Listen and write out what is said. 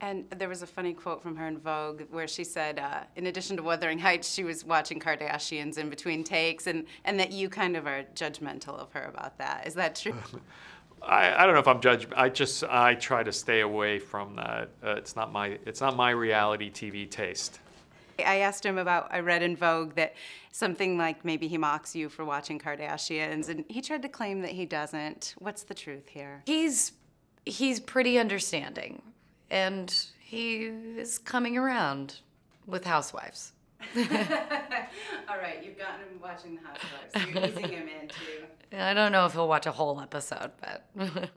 And there was a funny quote from her in Vogue where she said, uh, in addition to Wuthering Heights, she was watching Kardashians in between takes, and, and that you kind of are judgmental of her about that. Is that true? I, I don't know if I'm judged. I just I try to stay away from that. Uh, it's not my it's not my reality TV taste. I asked him about, I read in Vogue that something like maybe he mocks you for watching Kardashians, and he tried to claim that he doesn't. What's the truth here? He's he's pretty understanding, and he is coming around with housewives. All right, you've gotten him watching The Housewives. So you're easing him into. I don't know if he'll watch a whole episode, but